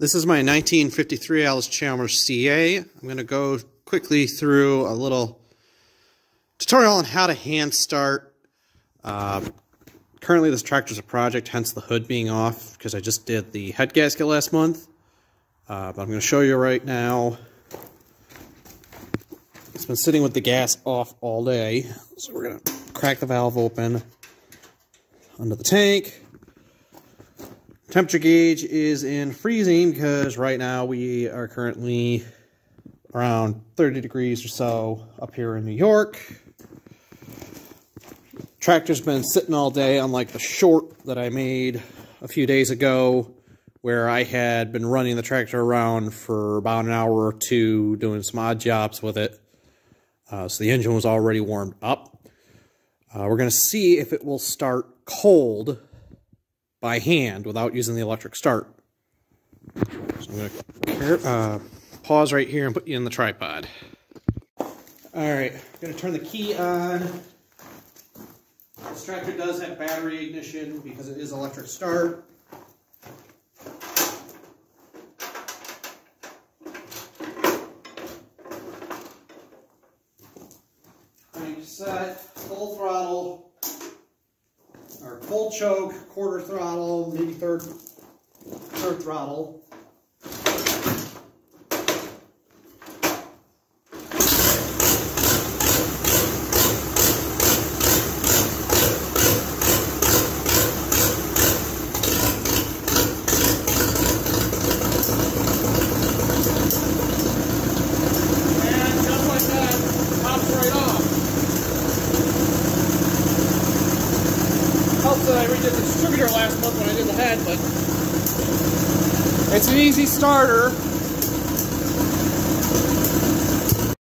This is my 1953 Allis Chalmers CA. I'm going to go quickly through a little tutorial on how to hand start. Uh, currently this tractor is a project, hence the hood being off, because I just did the head gasket last month. Uh, but I'm going to show you right now. It's been sitting with the gas off all day, so we're going to crack the valve open under the tank. Temperature gauge is in freezing because right now we are currently around 30 degrees or so up here in New York. Tractor's been sitting all day, unlike the short that I made a few days ago, where I had been running the tractor around for about an hour or two doing some odd jobs with it. Uh, so the engine was already warmed up. Uh, we're going to see if it will start cold by hand without using the electric start. So I'm going to uh, pause right here and put you in the tripod. All right, I'm going to turn the key on. This tractor does have battery ignition because it is electric start. set, full throttle, or full choke, quarter throttle, maybe third, third throttle. That I redid the distributor last month when I did the head, but it's an easy starter.